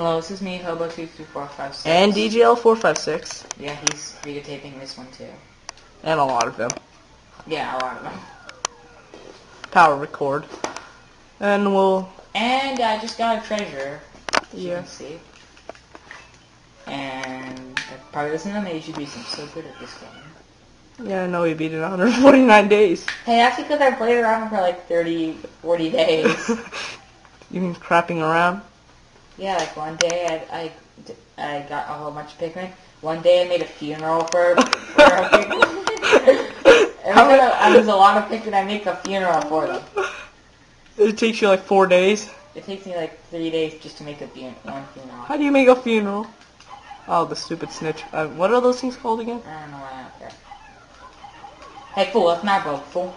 Hello, this is me, Hobo two two four five six. And DJL456. Yeah, he's videotaping this one too. And a lot of them. Yeah, a lot of them. Power record. And we'll... And I just got a treasure. As you Yeah. can see. And that probably doesn't know me. You should be so good at this game. Yeah, I know we beat it in 149 days. Hey, that's because I played around for like 30, 40 days. you mean crapping around? Yeah, like one day I, I, I got a whole bunch of Pikmin. One day I made a funeral for, for a Pikmin. Every How time I lose a lot of Pikmin, I make a funeral for them. It takes you like four days. It takes me like three days just to make a fun- one funeral. How do you make a funeral? Oh, the stupid snitch. Uh, what are those things called again? I don't know why I don't care. Hey, fool, that's my boat, fool.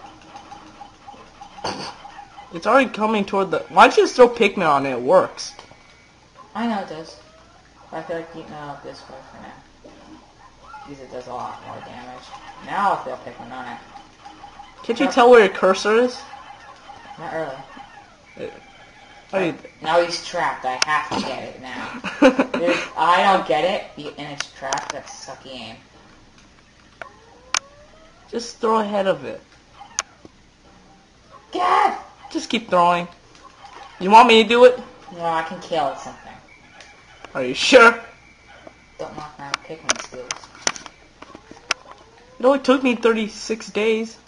It's already coming toward the... Why don't you just throw Pikmin on it? It works. I know it does. But I feel like keeping it up this way for now. Because it does a lot more damage. Now I'll feel Pikmin on it. Can't you tell where your cursor is? Not you... Now he's trapped. I have to get it now. If I don't get it, and it's trapped, that's sucky aim. just throw ahead of it. God! Just keep throwing. You want me to do it? No, I can kill something. Are you sure? Don't knock my Pikmin skills. It only took me 36 days.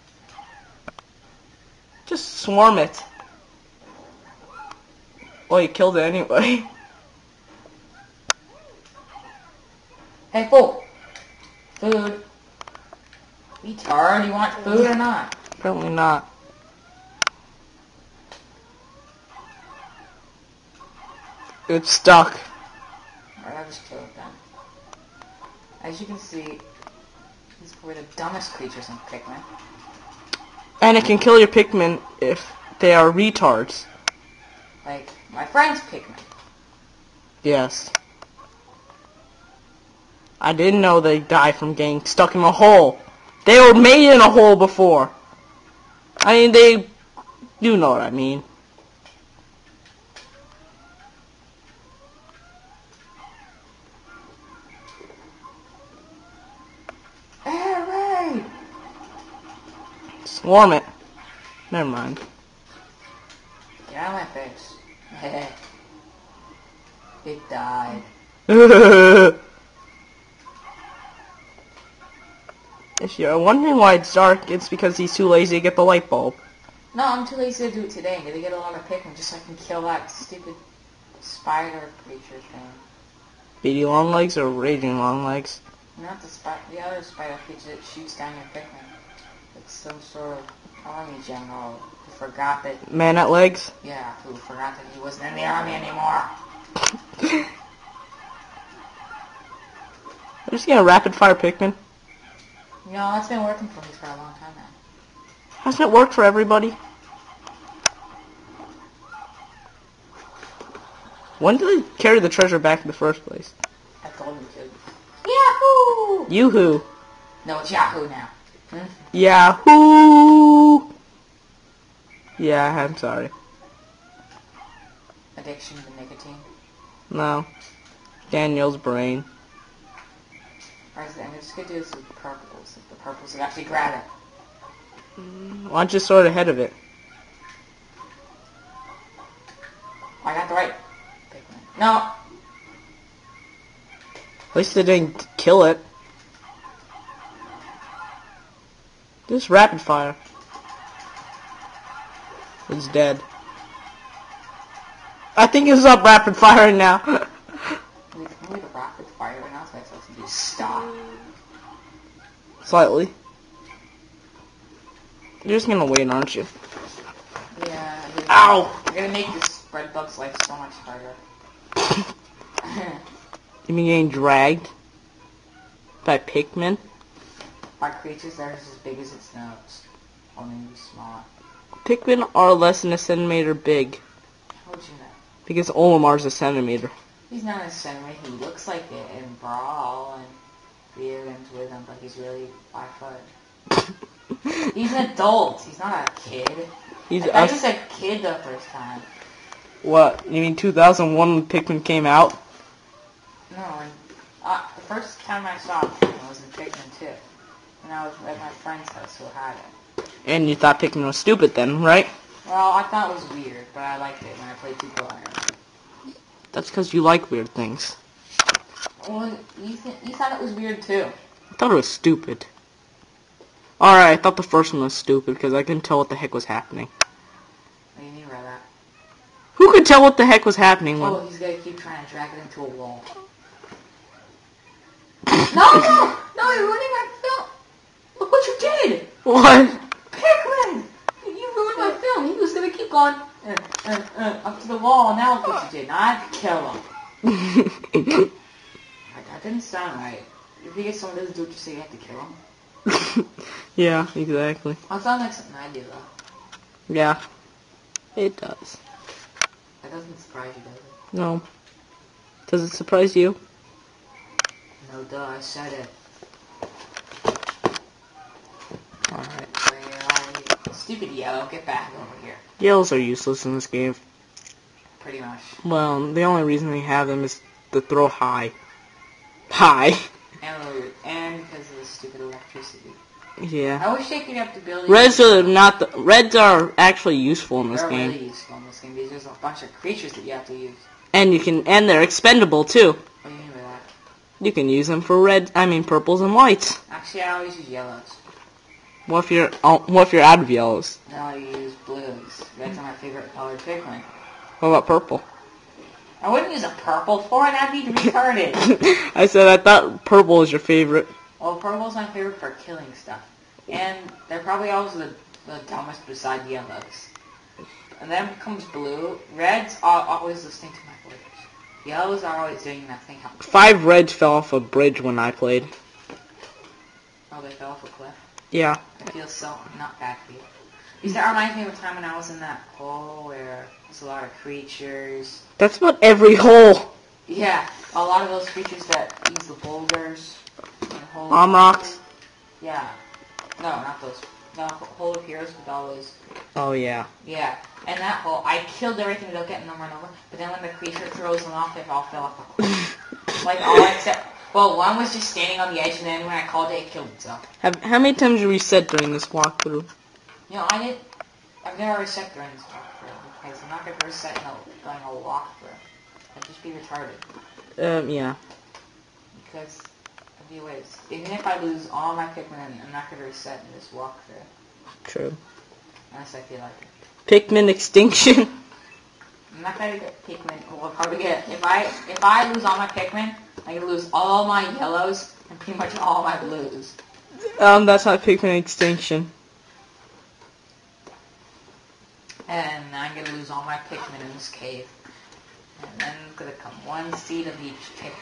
Just swarm it. Well, you killed it anyway. Hey, fool! Food. Retard, you want food or not? Apparently not. It's stuck. I just killed them. As you can see, these were the dumbest creatures in Pikmin. And it can kill your Pikmin if they are retards. Like, my friend's Pikmin. Yes. I didn't know they die from getting stuck in a hole. They were made in a hole before. I mean, they... You know what I mean. Alright! Swarm it. Never mind. Get out of my face. it died. if you're wondering why it's dark, it's because he's too lazy to get the light bulb. No, I'm too lazy to do it today. I'm gonna get a lot of Pikmin just so I can kill that stupid spider creature thing. Beady Longlegs or Raging Longlegs? Not the spider, the other spider creature that shoots down your Pikmin. It's some sort of army general who forgot that, Man at legs? yeah, who forgot that he wasn't in the army anymore. I'm just gonna rapid fire Pikmin. You know, that's been working for me for a long time now. Hasn't it worked for everybody? When did they carry the treasure back in the first place? I told him to. Yahoo! Yoo-hoo. No, it's Yahoo now. Hmm? Yahoo! Yeah, I'm sorry. Addiction to nicotine. No. Daniel's brain. Alright, so I'm just gonna do this with the purples. If the purples would actually grab it. Why don't you sort ahead of it? I got the right. No! At least they didn't kill it. Just rapid fire. It's dead. I think it's up rapid firing now. We can move the rapid fire right now, so I supposed to do stop. Slightly. You're just gonna wait, aren't you? Yeah. Ow! You're gonna make this Red Bug's life so much harder. You mean getting dragged by Pikmin? By creatures that are as big as its nose. Or maybe smaller. Pikmin are less than a centimeter big How'd you know? because Olimar's a centimeter. He's not a centimeter. He looks like it in Brawl and games with him, but he's really five foot. He's an adult. He's not a kid. He's I us. thought you said kid the first time. What? You mean 2001 when Pikmin came out? No, and, uh, the first time I saw Pikmin was in Pikmin 2. And I was at my friend's house who had it. And you thought Pikmin was stupid then, right? Well, I thought it was weird, but I liked it when I played two player. That's because you like weird things. Well, you, th- you thought it was weird too. I thought it was stupid. Alright, I thought the first one was stupid because I couldn't tell what the heck was happening. What do you mean by that? Who could tell what the heck was happening when... Oh, he's gonna keep trying to drag it into a wall. no, no, no, you're ruining my film. Look what you did. What? Pikmin! You ruined my film. He was gonna keep going uh, uh, uh, up to the wall. Now look what you did. Now I have to kill him. That didn't sound right. If you get someone doesn't do what you say, you have to kill him. yeah, exactly. That sounds like something I do, though. Yeah. It does. That doesn't surprise you, does it? No. Does it surprise you? No, duh, I said it. Alright. Stupid yellow, get back over here. Yellows are useless in this game. Pretty much. Well, the only reason they have them is to throw high. High. And, and because of the stupid electricity. Yeah. I wish they could have the ability. Reds are not the reds are actually useful in this They're game, really useful in this game there's a bunch of creatures that you have to use. and you can and they're expendable too. What do you mean by that? You can use them for red. I mean purples and whites. Actually, I always use yellows. What if you're oh, what if you're out of yellows? Now I use blues. Red's my favorite colored Pikmin. What about purple? I wouldn't use a purple for it. To be retarded. I said I thought purple is your favorite. well, purple's my favorite for killing stuff. And they're probably always the, the dumbest beside yellows. And then comes blue. Red's are always listening to my voice. Yellows are always doing nothing. Five reds fell off a bridge when I played. Oh, they fell off a cliff. Yeah. I feel so not bad for you. Because that reminds me of a time when I was in that hole where there's a lot of creatures. That's about every hole. Yeah, a lot of those creatures that use the boulders. hole- rocks. Yeah. No, not those. No, Hole of Heroes with all those. Oh yeah. Yeah. And that hole, I killed everything without getting them run over. But then when the creature throws them off, they all fell off the cliff. like all except, well, one was just standing on the edge, and then when I called it, it killed itself. Have how many times did you reset during this walkthrough? You know, I did. I've never reset during this walkthrough because I'm not going to reset in a, during a walkthrough. I'd just be retarded. Um, yeah. Because of the ways. Even if I lose all my Pikmin, I'm not going to reset in this walkthrough. True. Unless I feel like it. Pikmin extinction. I'm not going to get Pikmin. Well, I'll probably get if I if I lose all my Pikmin, I'm going to lose all my yellows and pretty much all my blues. um, that's not Pikmin extinction. And I'm going to lose all my Pikmin in this cave. And then it's going to come one seed of each Pikmin.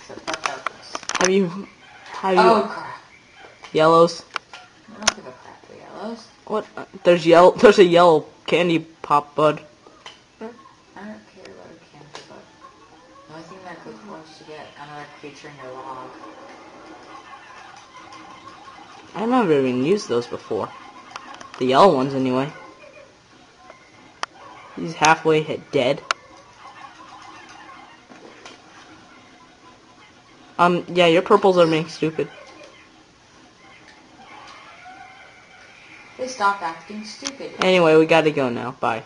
Except for purples. Have you? Have you? Oh crap. Yellows. I don't give a crap for yellows. What? There's yellow. There's a yellow candy pop bud. I don't care about a cancer, but the only thing that good for is to get another creature in your log. I've never even used those before. The yellow ones, anyway. He's halfway hit dead. Um, yeah, your purples are being stupid. They stop acting stupid. Anyway, we gotta go now. Bye.